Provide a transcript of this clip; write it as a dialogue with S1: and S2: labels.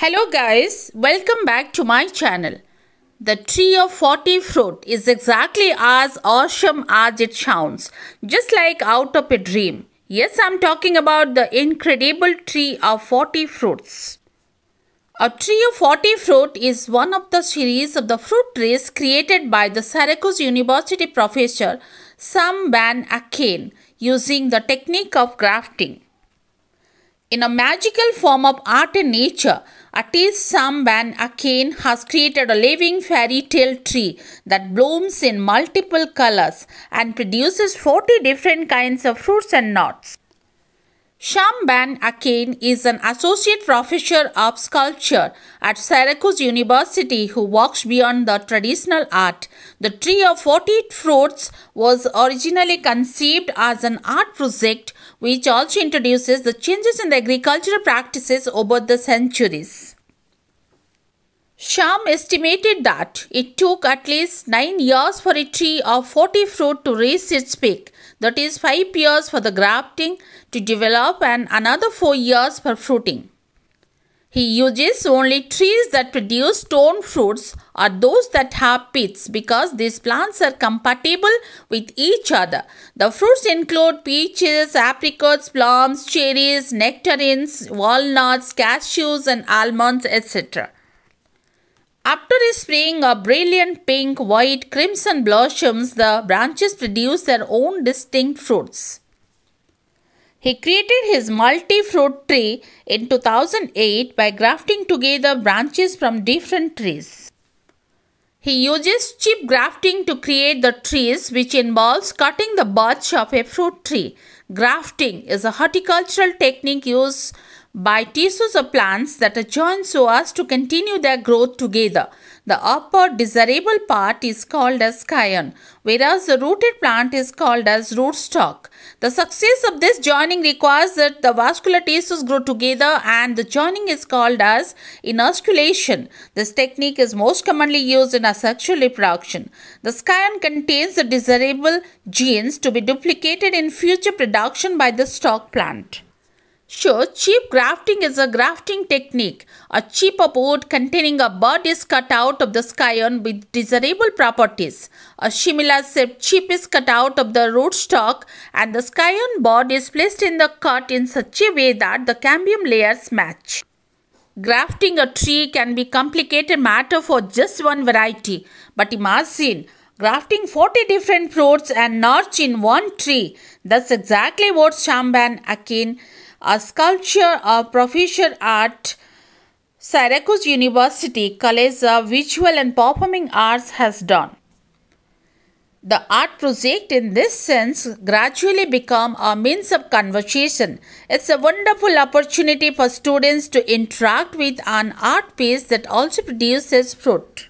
S1: Hello guys, welcome back to my channel. The tree of 40 fruit is exactly as awesome as it sounds, just like out of a dream. Yes, I'm talking about the incredible tree of 40 fruits. A tree of 40 fruit is one of the series of the fruit trees created by the Syracuse University professor Sam Van Aken using the technique of grafting. In a magical form of art and nature, artist Sam Van Aken has created a living fairy tale tree that blooms in multiple colors and produces 40 different kinds of fruits and nuts. Sam Van Aken is an associate professor of sculpture at Syracuse University who works beyond the traditional art. The Tree of 40 Fruits was originally conceived as an art project which also introduces the changes in the agricultural practices over the centuries. Sam estimated that it took at least 9 years for a tree of 40 fruit to reach its peak, that is 5 years for the grafting to develop and another 4 years for fruiting. He uses only trees that produce stone fruits or those that have pits because these plants are compatible with each other. The fruits include peaches, apricots, plums, cherries, nectarines, walnuts, cashews and almonds etc. After spraying a brilliant pink, white, crimson blossoms, the branches produce their own distinct fruits. He created his multi-fruit tree in 2008 by grafting together branches from different trees. He uses chip grafting to create the trees which involves cutting the buds of a fruit tree. Grafting is a horticultural technique used by tissues of plants that are joined so as to continue their growth together. The upper desirable part is called as scion, whereas the rooted plant is called as rootstock. The success of this joining requires that the vascular tissues grow together and the joining is called as inosculation. This technique is most commonly used in asexual reproduction. The scion contains the desirable genes to be duplicated in future production by the stock plant. So, chip grafting is a grafting technique. A of wood containing a bud is cut out of the scion with desirable properties. A similar shaped chip is cut out of the rootstock and the scion bud is placed in the cut in such a way that the cambium layers match. Grafting a tree can be complicated matter for just one variety, but imagine grafting 40 different fruits and nuts in one tree. That's exactly what Sam Van Aken a sculpture of professor at Syracuse University College of Visual and Performing Arts has done. The art project in this sense gradually become a means of conversation. It's a wonderful opportunity for students to interact with an art piece that also produces fruit.